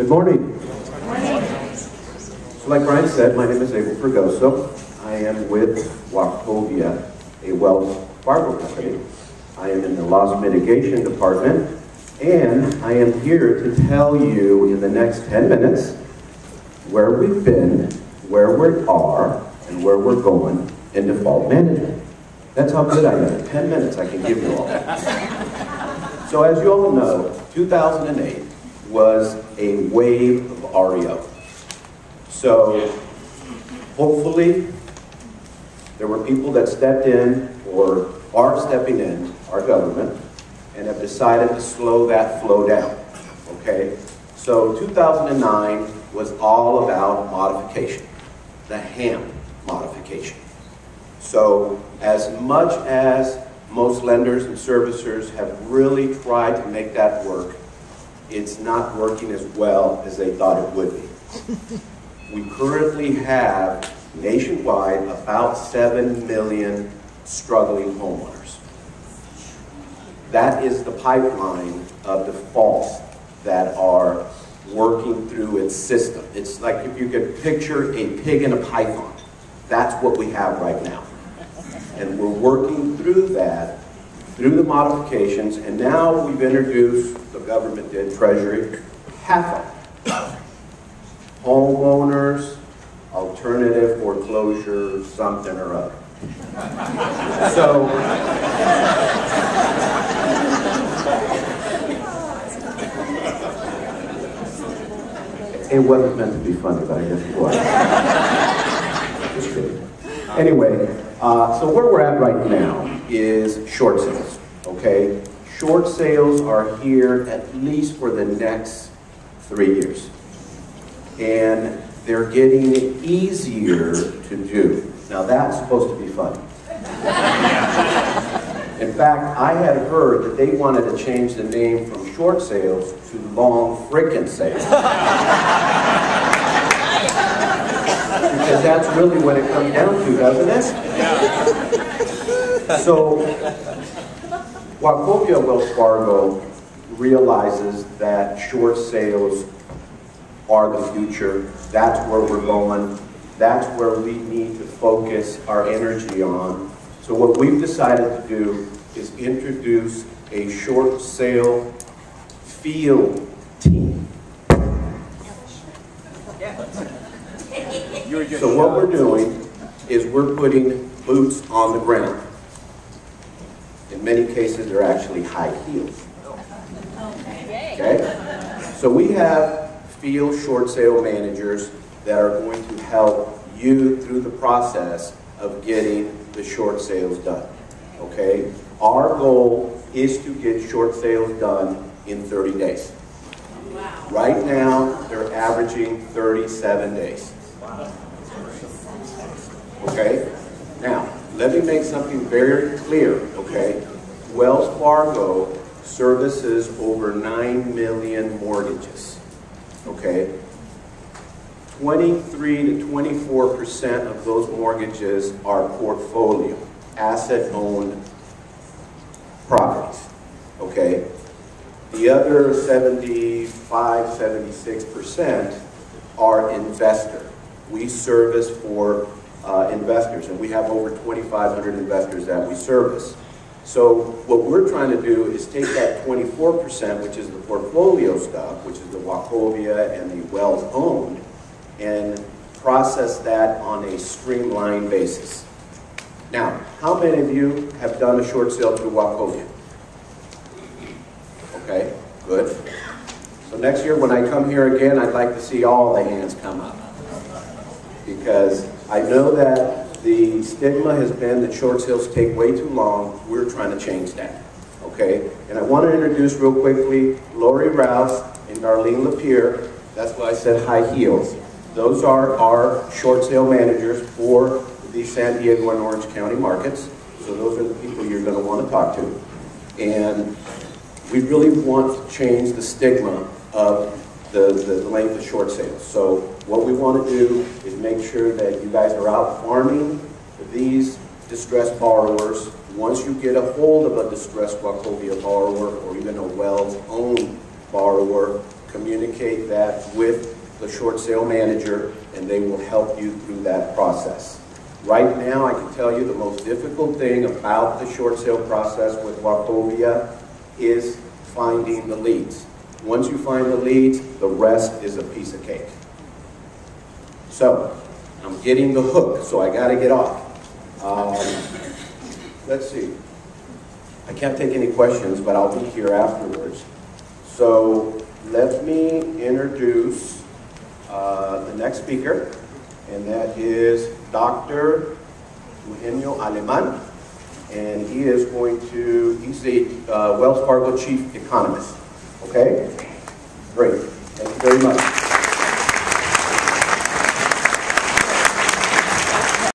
Good morning. So like Brian said, my name is Abel Fregoso. I am with Wachovia, a Wells Fargo company. I am in the loss mitigation department, and I am here to tell you in the next 10 minutes where we've been, where we are, and where we're going in default management. That's how good I am. 10 minutes, I can give you all. So as you all know, 2008 was a wave of REO. So hopefully, there were people that stepped in or are stepping in, our government, and have decided to slow that flow down. Okay? So 2009 was all about modification, the HAMP modification. So as much as most lenders and servicers have really tried to make that work, it's not working as well as they thought it would be. We currently have nationwide about 7 million struggling homeowners. That is the pipeline of defaults that are working through its system. It's like if you could picture a pig in a python. That's what we have right now. And we're working through that, through the modifications, and now we've introduced, government did, Treasury, HAFA. Homeowners, alternative foreclosure, something or other. So, it wasn't meant to be funny, but I guess it was. Kidding. Anyway, uh, so where we're at right now is short sales, okay? Short sales are here at least for the next three years. And they're getting easier to do. Now that's supposed to be fun. In fact, I had heard that they wanted to change the name from short sales to long frickin' sales. because that's really what it comes down to, doesn't it? So, Wachovia Wells Fargo realizes that short sales are the future. That's where we're going. That's where we need to focus our energy on. So what we've decided to do is introduce a short sale field team. So what we're doing is we're putting boots on the ground. In many cases, they're actually high heels. Okay? So we have field short sale managers that are going to help you through the process of getting the short sales done. Okay? Our goal is to get short sales done in 30 days. Wow. Right now, they're averaging 37 days. Okay? Now, let me make something very clear, okay? Wells Fargo services over 9 million mortgages, okay? 23 to 24% of those mortgages are portfolio, asset-owned properties, okay? The other 75, 76% are investor. We service for investors, and we have over 2,500 investors that we service. So what we're trying to do is take that 24%, which is the portfolio stuff, which is the Wachovia and the Wells owned, and process that on a streamlined basis. Now, how many of you have done a short sale through Wachovia? Okay, good. So next year when I come here again, I'd like to see all the hands come up. Because I know that the stigma has been that short sales take way too long. We're trying to change that. Okay? And I want to introduce real quickly Lori Rouse and Darlene Lapierre. That's why I said high heels. Those are our short sale managers for the San Diego and Orange County markets. So those are the people you're going to want to talk to. And we really want to change the stigma of the, the length of short sales. So what we want to do is make sure that you guys are out farming these distressed borrowers. Once you get a hold of a distressed Wachovia borrower or even a Wells-owned borrower, communicate that with the short sale manager, and they will help you through that process. Right now, I can tell you the most difficult thing about the short sale process with Wachovia is finding the leads. Once you find the leads, the rest is a piece of cake. So, I'm getting the hook, so I gotta get off. Um, let's see. I can't take any questions, but I'll be here afterwards. So, let me introduce uh, the next speaker, and that is Dr. Eugenio Aleman. And he is going to, he's the uh, Wells Fargo Chief Economist. Okay? Great. Thank you very much.